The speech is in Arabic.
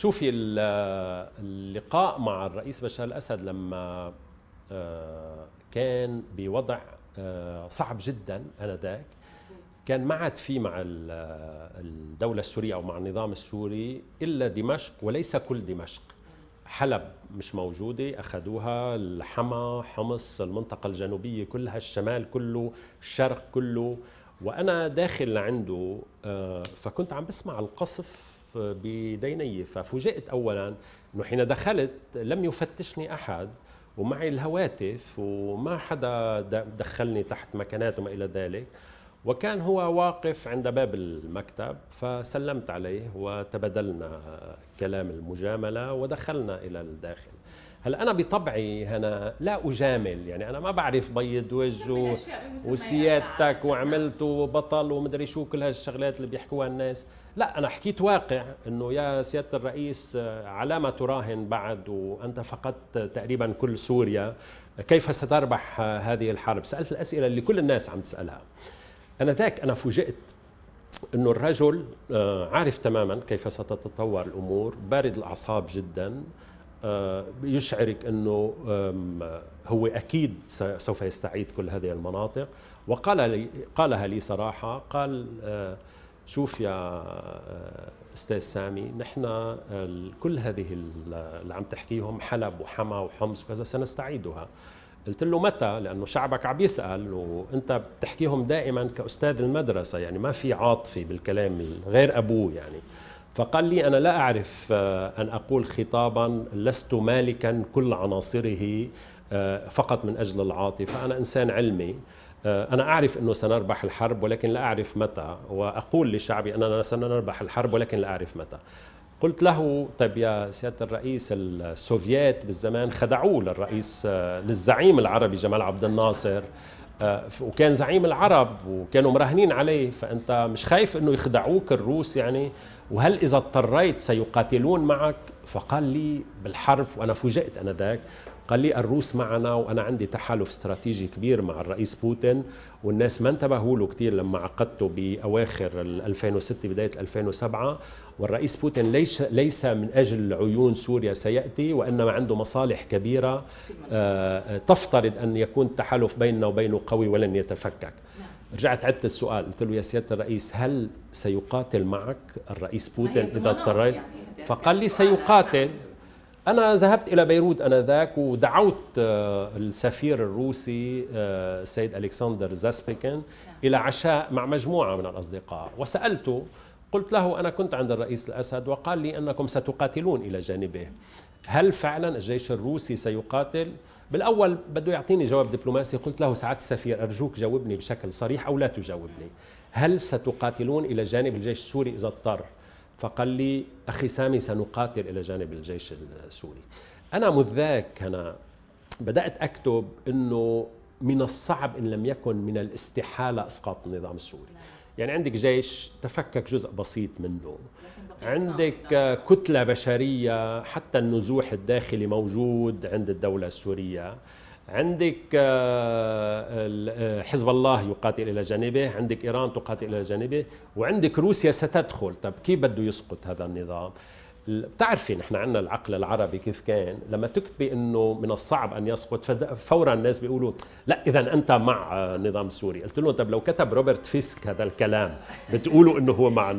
شوفي اللقاء مع الرئيس بشار الأسد لما آه، كان بوضع آه، صعب جدا آنذاك. كان ما عاد في مع الدولة السورية أو مع النظام السوري إلا دمشق وليس كل دمشق. حلب مش موجودة أخذوها الحما حمص المنطقة الجنوبية كلها الشمال كله الشرق كله. وأنا داخل لعنده آه، فكنت عم بسمع القصف بديني. ففوجئت اولا إنه حين دخلت لم يفتشني أحد ومعي الهواتف وما حدا دخلني تحت مكانات وما إلى ذلك. وكان هو واقف عند باب المكتب فسلمت عليه وتبادلنا كلام المجاملة ودخلنا إلى الداخل. هلا أنا بطبعي هنا لا أجامل يعني أنا ما بعرف بيض وجه وسيادتك وعملت وبطل ومدري شو كل هالشغلات اللي بيحكوها الناس. لا أنا حكيت واقع إنه يا سيادة الرئيس على ما تراهن بعد وأنت فقدت تقريبا كل سوريا كيف ستربح هذه الحرب؟ سألت الأسئلة اللي كل الناس عم تسألها. أنا ذاك أنا فوجئت إنه الرجل آه، عارف تماما كيف ستتطور الأمور بارد الأعصاب جدا. يشعرك إنه هو أكيد سوف يستعيد كل هذه المناطق. وقال لي قالها لي صراحة قال آه، شوف يا آه، أستاذ سامي نحن كل هذه اللي عم تحكيهم حلب وحما وحمص وكذا سنستعيدها. قلت له متى؟ لأنه شعبك عم يسأل وأنت بتحكيهم دائما كأستاذ المدرسة يعني ما في عاطفه بالكلام غير أبوه يعني. فقال لي أنا لا أعرف آه، أن أقول خطابا لست مالكا كل عناصره آه، فقط من أجل العاطفة. أنا إنسان علمي آه، أنا أعرف أنه سنربح الحرب ولكن لا أعرف متى. وأقول لشعبي أننا سنربح الحرب ولكن لا أعرف متى. قلت له طيب يا سيادة الرئيس السوفيات بالزمان خدعوه للرئيس للزعيم العربي جمال عبد الناصر. وكان زعيم العرب وكانوا مراهنين عليه. فأنت مش خايف إنه يخدعوك الروس يعني؟ وهل إذا اضطريت سيقاتلون معك؟ فقال لي بالحرف وأنا فوجئت أنا ذاك قال لي الروس معنا وأنا عندي تحالف استراتيجي كبير مع الرئيس بوتين والناس ما انتبهوا له كثير لما عقدته بأواخر 2006 بداية 2007 والرئيس بوتين ليس ليس من أجل عيون سوريا سيأتي وإنما عنده مصالح كبيرة آه، تفترض أن يكون التحالف بيننا وبينه قوي ولن يتفكك. نعم. رجعت عدت السؤال قلت له يا سيادة الرئيس هل سيقاتل معك الرئيس بوتين إذا اضطريت؟ يعني؟ فقال لي سيقاتل. أنا ذهبت إلى بيروت أنذاك ودعوت آه، السفير الروسي آه، السيد ألكسندر زاسبيكن إلى عشاء مع مجموعة من الأصدقاء. وسألته قلت له أنا كنت عند الرئيس الأسد وقال لي أنكم ستقاتلون إلى جانبه. هل فعلا الجيش الروسي سيقاتل؟ بالأول بده يعطيني جواب دبلوماسي. قلت له سعادة السفير أرجوك جاوبني بشكل صريح أو لا تجاوبني. هل ستقاتلون إلى جانب الجيش السوري إذا اضطر؟ فقال لي أخي سامي سنقاتل إلى جانب الجيش السوري. أنا مذاك أنا بدأت أكتب أنه من الصعب إن لم يكن من الاستحالة إسقاط النظام السوري. يعني عندك جيش تفكك جزء بسيط منه. عندك كتلة بشرية حتى النزوح الداخلي موجود عند الدولة السورية. عندك آه، آه، حزب الله يقاتل إلى جانبه، عندك إيران تقاتل إلى جانبه، وعندك روسيا ستدخل، طب كيف بده يسقط هذا النظام؟ بتعرفي نحن عندنا العقل العربي كيف كان؟ لما تكتبي إنه من الصعب أن يسقط فورا الناس بيقولوا لا اذا أنت مع النظام السوري قلت لهم طب لو كتب روبرت فيسك هذا الكلام بتقولوا إنه هو مع